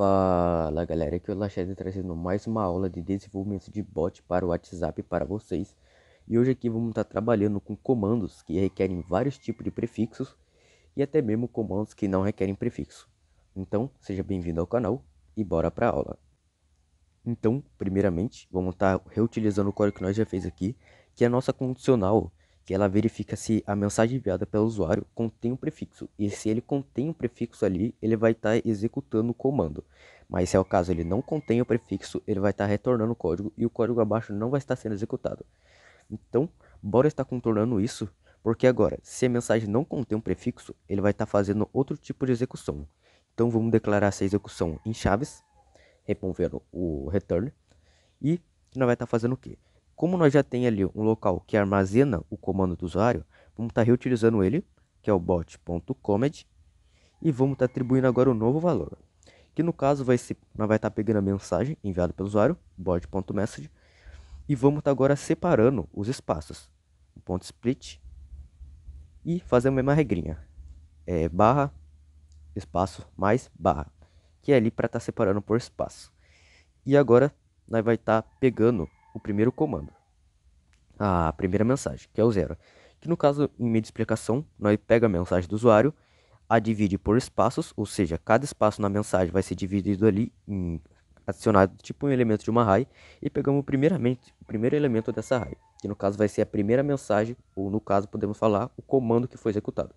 Fala galera, aqui é o Lachete trazendo mais uma aula de desenvolvimento de bot para o WhatsApp para vocês. E hoje aqui vamos estar trabalhando com comandos que requerem vários tipos de prefixos e até mesmo comandos que não requerem prefixo. Então, seja bem-vindo ao canal e bora para a aula. Então, primeiramente, vamos estar reutilizando o código que nós já fez aqui, que é a nossa condicional que ela verifica se a mensagem enviada pelo usuário contém um prefixo. E se ele contém um prefixo ali, ele vai estar tá executando o comando. Mas se é o caso ele não contém o prefixo, ele vai estar tá retornando o código e o código abaixo não vai estar sendo executado. Então, bora estar contornando isso, porque agora, se a mensagem não contém um prefixo, ele vai estar tá fazendo outro tipo de execução. Então vamos declarar essa execução em chaves, removendo o return, e nós vai estar fazendo o quê? Como nós já tem ali um local que armazena o comando do usuário, vamos estar tá reutilizando ele, que é o bot.comed, e vamos estar tá atribuindo agora o um novo valor. Que no caso vai ser, nós vai estar tá pegando a mensagem enviada pelo usuário, bot.message, e vamos estar tá agora separando os espaços. O ponto split e fazer a mesma regrinha. É barra, espaço, mais barra. Que é ali para estar tá separando por espaço. E agora nós vai estar tá pegando o primeiro comando, a primeira mensagem, que é o zero. Que no caso, em meio de explicação, nós pega a mensagem do usuário, a divide por espaços, ou seja, cada espaço na mensagem vai ser dividido ali em adicionado tipo um elemento de uma array e pegamos primeiramente o primeiro elemento dessa array, que no caso vai ser a primeira mensagem, ou no caso podemos falar o comando que foi executado.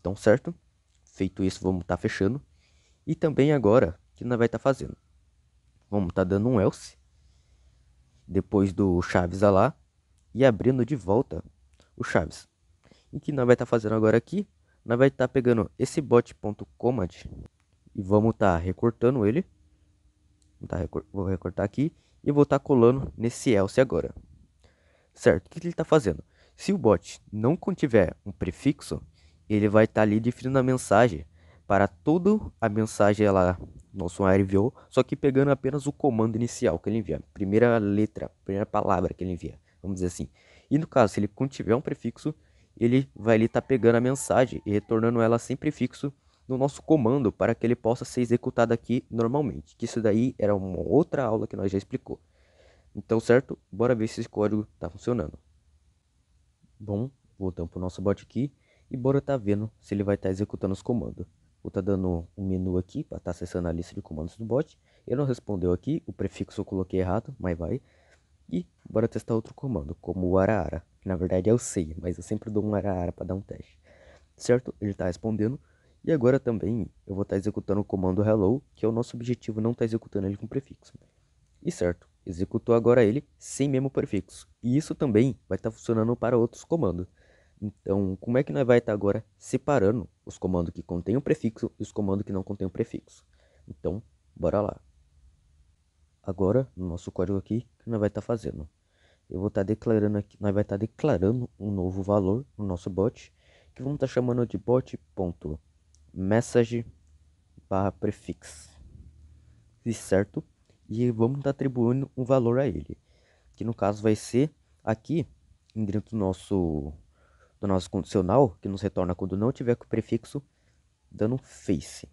Então, certo? Feito isso, vamos estar tá fechando. E também agora, o que nós vai estar tá fazendo? Vamos estar tá dando um else depois do Chaves lá e abrindo de volta o Chaves. E que nós vai estar tá fazendo agora aqui, nós vai estar tá pegando esse bot.command e vamos estar tá recortando ele. Vou, tá vou recortar aqui e vou estar tá colando nesse else agora. Certo? O que, ele está fazendo? Se o bot não contiver um prefixo, ele vai estar tá ali definindo a mensagem para toda a mensagem ela nosso enviou, só que pegando apenas o comando inicial que ele envia, primeira letra, primeira palavra que ele envia, vamos dizer assim. E no caso, se ele contiver um prefixo, ele vai estar tá pegando a mensagem e retornando ela sem prefixo no nosso comando para que ele possa ser executado aqui normalmente. Que isso daí era uma outra aula que nós já explicou. Então, certo? Bora ver se esse código está funcionando. Bom, voltamos para o nosso bot aqui e bora estar tá vendo se ele vai estar tá executando os comandos. Vou estar tá dando um menu aqui para estar tá acessando a lista de comandos do bot. Ele não respondeu aqui, o prefixo eu coloquei errado, mas vai. E bora testar outro comando, como o araara. Que na verdade é o sei, mas eu sempre dou um araara para dar um teste. Certo? Ele está respondendo. E agora também eu vou estar tá executando o comando hello, que é o nosso objetivo não estar tá executando ele com prefixo. E certo, executou agora ele sem mesmo prefixo. E isso também vai estar tá funcionando para outros comandos. Então, como é que nós vai estar agora separando os comandos que contêm o prefixo e os comandos que não contêm o prefixo? Então, bora lá. Agora, no nosso código aqui, o que nós vai estar fazendo? Eu vou estar declarando aqui, nós vai estar declarando um novo valor no nosso bot, que vamos estar chamando de bot.message barra prefix. certo? E vamos estar atribuindo um valor a ele, que no caso vai ser aqui, dentro do nosso do nosso condicional, que nos retorna quando não tiver com o prefixo dando face.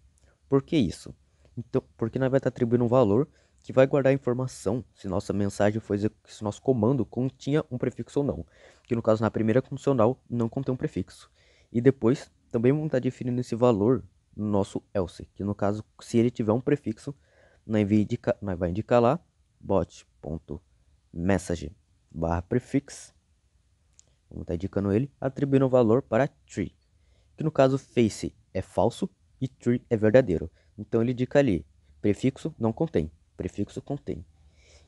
Por que isso? Então, porque nós vai estar atribuindo um valor que vai guardar a informação se nossa mensagem foi se nosso comando continha um prefixo ou não. Que no caso na primeira condicional não contém um prefixo. E depois também vamos estar definindo esse valor no nosso else, que no caso se ele tiver um prefixo, nós vai indicar, nós vai indicar lá bot.message barra prefix Vamos estar indicando ele, atribuindo o valor para tree, que no caso face é falso e tree é verdadeiro. Então ele indica ali, prefixo não contém, prefixo contém.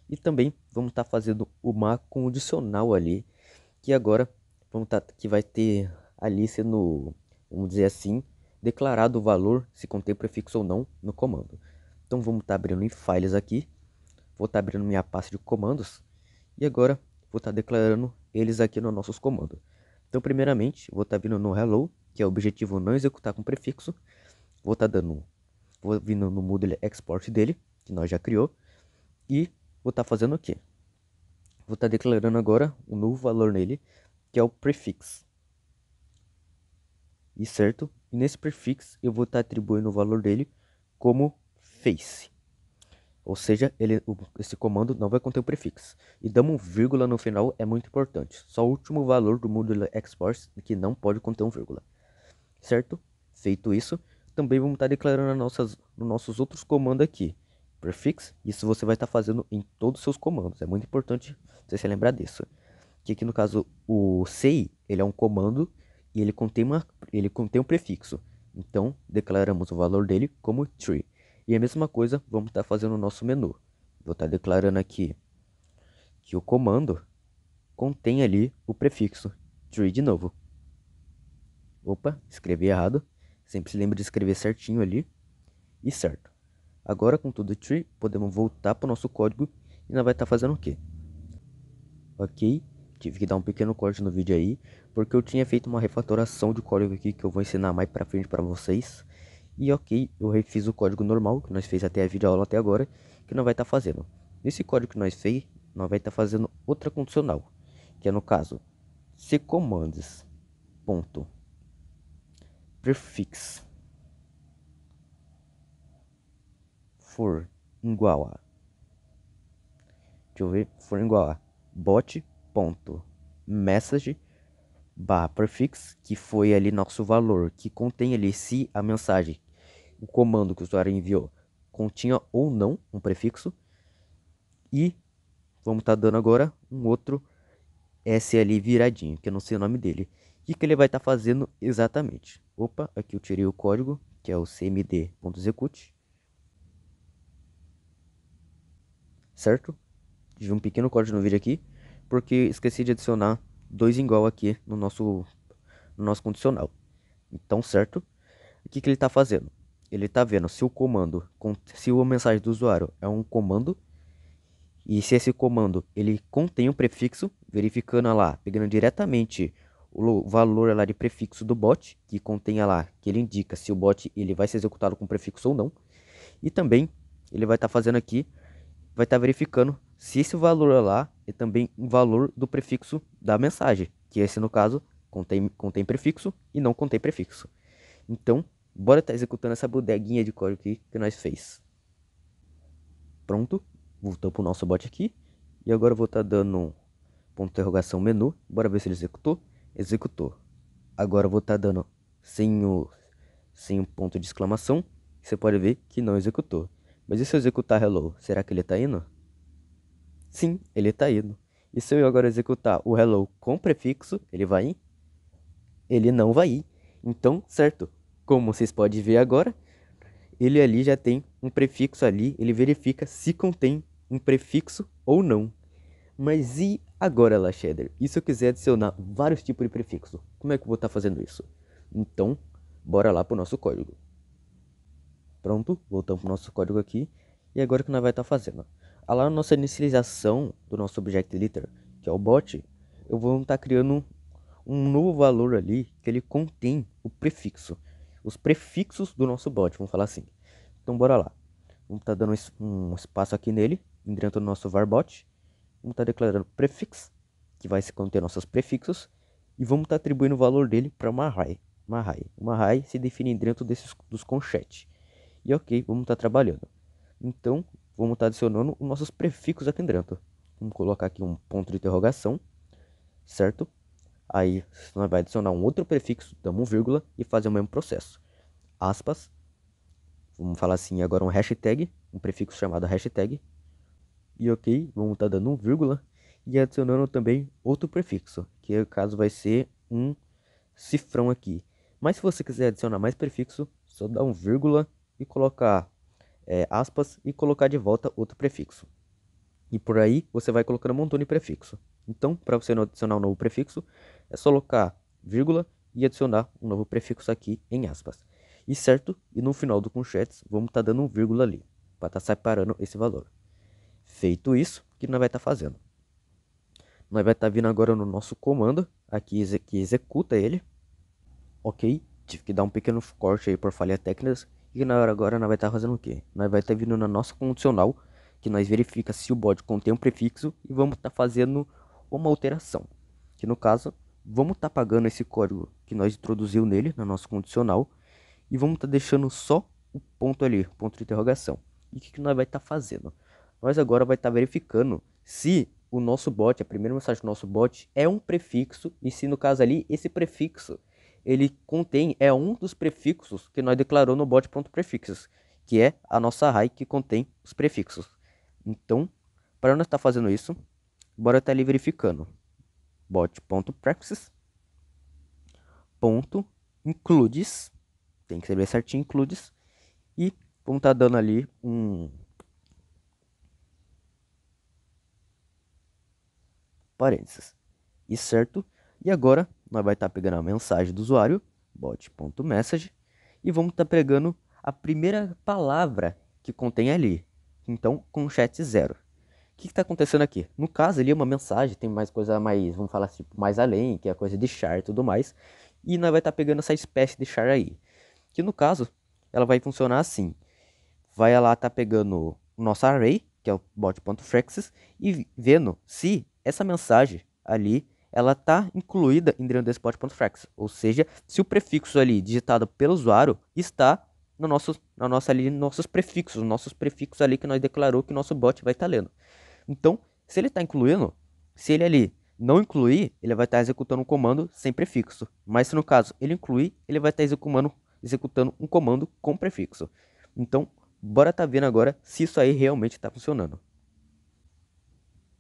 E também vamos estar fazendo uma condicional ali, que agora vamos estar, que vai ter ali sendo, vamos dizer assim, declarado o valor se contém prefixo ou não no comando. Então vamos estar abrindo em files aqui, vou estar abrindo minha pasta de comandos e agora vou estar declarando eles aqui nos nossos comandos. Então, primeiramente, vou estar vindo no hello, que é o objetivo não executar com prefixo. Vou estar dando, vou vindo no Moodle export dele, que nós já criou, e vou estar fazendo o quê? Vou estar declarando agora um novo valor nele, que é o prefix. E certo? E nesse prefix eu vou estar atribuindo o valor dele como face. Ou seja, ele, esse comando não vai conter o prefixo. E damos um vírgula no final é muito importante. Só o último valor do módulo export que não pode conter um vírgula. Certo? Feito isso, também vamos estar declarando nossas, nos nossos outros comandos aqui. Prefix, isso você vai estar fazendo em todos os seus comandos. É muito importante você se lembrar disso. Que aqui no caso o say, ele é um comando e ele contém, uma, ele contém um prefixo. Então, declaramos o valor dele como tree. E a mesma coisa vamos estar tá fazendo no nosso menu. Vou estar tá declarando aqui que o comando contém ali o prefixo tree de novo. Opa, escrevi errado. Sempre se lembre de escrever certinho ali. E certo. Agora com tudo tree, podemos voltar para o nosso código e nós vai estar tá fazendo o quê? Ok, tive que dar um pequeno corte no vídeo aí, porque eu tinha feito uma refatoração de código aqui que eu vou ensinar mais para frente para vocês. E ok, eu refiz o código normal que nós fez até a videoaula até agora, que não vai estar tá fazendo. Nesse código que nós fez, nós vai estar tá fazendo outra condicional, que é no caso commands ponto prefix for igual a deixa eu ver for igual a bot ponto message barra prefix que foi ali nosso valor que contém ali se a mensagem o comando que o usuário enviou continha ou não um prefixo. E vamos estar tá dando agora um outro SL viradinho, que eu não sei o nome dele. O que, que ele vai estar tá fazendo exatamente? Opa, aqui eu tirei o código, que é o cmd.execute. Certo? Tive um pequeno código no vídeo aqui, porque esqueci de adicionar dois igual aqui no nosso, no nosso condicional. Então, certo? O que, que ele está fazendo? Ele está vendo se o comando, se a mensagem do usuário é um comando e se esse comando ele contém um prefixo, verificando lá, pegando diretamente o valor lá de prefixo do bot, que contém lá, que ele indica se o bot ele vai ser executado com prefixo ou não. E também ele vai estar tá fazendo aqui, vai estar tá verificando se esse valor lá é também um valor do prefixo da mensagem, que esse no caso contém, contém prefixo e não contém prefixo. Então, Bora tá executando essa bodeguinha de código aqui que nós fez. Pronto. Voltou pro nosso bot aqui. E agora eu vou estar tá dando um ponto de interrogação menu. Bora ver se ele executou. Executou. Agora eu vou estar tá dando sem o, sem um ponto de exclamação. Você pode ver que não executou. Mas e se eu executar hello? Será que ele está indo? Sim, ele está indo. E se eu agora executar o hello com prefixo, ele vai ir? Ele não vai ir. Então, certo, como vocês podem ver agora, ele ali já tem um prefixo ali, ele verifica se contém um prefixo ou não. Mas e agora, Lashedder? E se eu quiser adicionar vários tipos de prefixo? Como é que eu vou estar tá fazendo isso? Então, bora lá para o nosso código. Pronto, voltamos para o nosso código aqui. E agora o que nós vai estar tá fazendo? Ah, lá na nossa inicialização do nosso Object Editor, que é o bot, eu vou estar tá criando um novo valor ali que ele contém o prefixo os prefixos do nosso bot, vamos falar assim. Então bora lá. Vamos estar tá dando um espaço aqui nele, dentro do nosso varbot. Vamos estar tá declarando prefix, que vai se conter nossos prefixos, e vamos estar tá atribuindo o valor dele para uma array. Uma array. Uma array se define dentro desses dos conchetes. E ok, vamos estar tá trabalhando. Então, vamos estar tá adicionando os nossos prefixos aqui dentro. Vamos colocar aqui um ponto de interrogação, certo? Aí nós vai adicionar um outro prefixo, damos um vírgula e fazer o mesmo processo. Aspas. Vamos falar assim agora um hashtag, um prefixo chamado hashtag. E ok, vamos estar tá dando um vírgula e adicionando também outro prefixo, que no caso vai ser um cifrão aqui. Mas se você quiser adicionar mais prefixo, só dá um vírgula e colocar é, aspas e colocar de volta outro prefixo. E por aí você vai colocando um montão de prefixo. Então, para você adicionar um novo prefixo, é só colocar vírgula e adicionar um novo prefixo aqui em aspas. E certo, e no final do conchetes, vamos estar tá dando um vírgula ali, para estar tá separando esse valor. Feito isso, o que nós vai estar tá fazendo? Nós vai estar tá vindo agora no nosso comando, aqui que executa ele. Ok, tive que dar um pequeno corte aí por falha técnicas. E na hora agora nós vai estar tá fazendo o quê? Nós vai estar tá vindo na nossa condicional, que nós verifica se o bot contém um prefixo e vamos estar fazendo uma alteração. Que no caso, vamos estar tá pagando esse código que nós introduziu nele, na nossa condicional, e vamos estar tá deixando só o ponto ali, ponto de interrogação. E o que, que nós vai estar tá fazendo? Nós agora vai estar tá verificando se o nosso bot, a primeira mensagem do nosso bot é um prefixo e se no caso ali esse prefixo ele contém é um dos prefixos que nós declarou no bot.prefixos, que é a nossa array que contém os prefixos. Então, para nós estar tá fazendo isso, bora estar tá ali verificando bot.prefixes ponto includes tem que escrever certinho includes e vamos estar tá dando ali um parênteses. E certo? E agora nós vai estar tá pegando a mensagem do usuário, bot.message, e vamos estar tá pegando a primeira palavra que contém ali. Então, com chat zero. Que está acontecendo aqui? No caso, ali é uma mensagem, tem mais coisa mais, vamos falar assim, mais além, que é a coisa de char e tudo mais. E nós vai estar tá pegando essa espécie de char aí. Que no caso, ela vai funcionar assim. Vai lá estar tá pegando o nosso array, que é o bot.frexes, e vendo se essa mensagem ali ela está incluída dentro ou seja, se o prefixo ali digitado pelo usuário está no nosso, na nossa ali, nossos prefixos, nossos prefixos ali que nós declarou que nosso bot vai estar tá lendo. Então, se ele está incluindo, se ele ali não incluir, ele vai estar tá executando um comando sem prefixo. Mas se no caso ele incluir, ele vai estar tá executando, executando um comando com prefixo. Então, bora tá vendo agora se isso aí realmente está funcionando.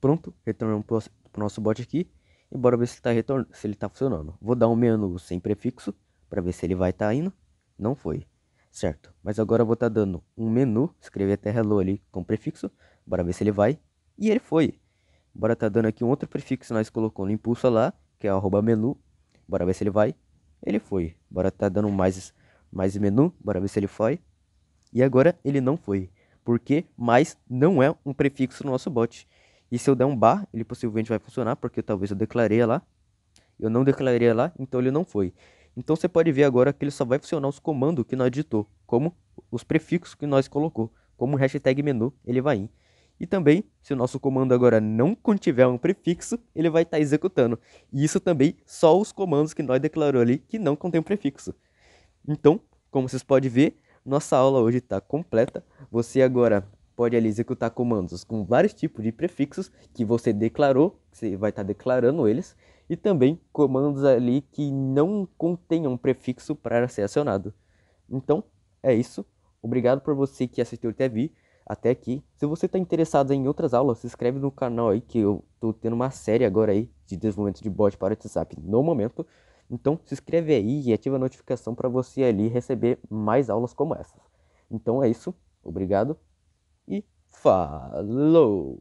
Pronto, retornamos para o nosso bot aqui. E bora ver se, tá retorn... se ele está funcionando. Vou dar um menu sem prefixo para ver se ele vai estar tá indo. Não foi. Certo. Mas agora eu vou estar tá dando um menu, escrever até hello ali com prefixo. Bora ver se ele vai. E ele foi. Bora tá dando aqui um outro prefixo nós colocou no impulso lá, que é arroba menu. Bora ver se ele vai. Ele foi. Bora tá dando mais, mais menu. Bora ver se ele foi. E agora ele não foi. Porque mais não é um prefixo no nosso bot. E se eu der um bar, ele possivelmente vai funcionar, porque talvez eu declarei lá. Eu não declarei lá, então ele não foi. Então você pode ver agora que ele só vai funcionar os comandos que nós digitou, como os prefixos que nós colocou, como hashtag menu, ele vai ir. E também, se o nosso comando agora não contiver um prefixo, ele vai estar tá executando. E isso também só os comandos que nós declarou ali que não contém um prefixo. Então, como vocês podem ver, nossa aula hoje está completa. Você agora pode ali executar comandos com vários tipos de prefixos que você declarou, você vai estar tá declarando eles, e também comandos ali que não contenham um prefixo para ser acionado. Então, é isso. Obrigado por você que assistiu até aqui, até aqui. Se você está interessado em outras aulas, se inscreve no canal aí que eu estou tendo uma série agora aí de desenvolvimento de bot para o WhatsApp no momento. Então, se inscreve aí e ativa a notificação para você ali receber mais aulas como essas. Então é isso. Obrigado e falou!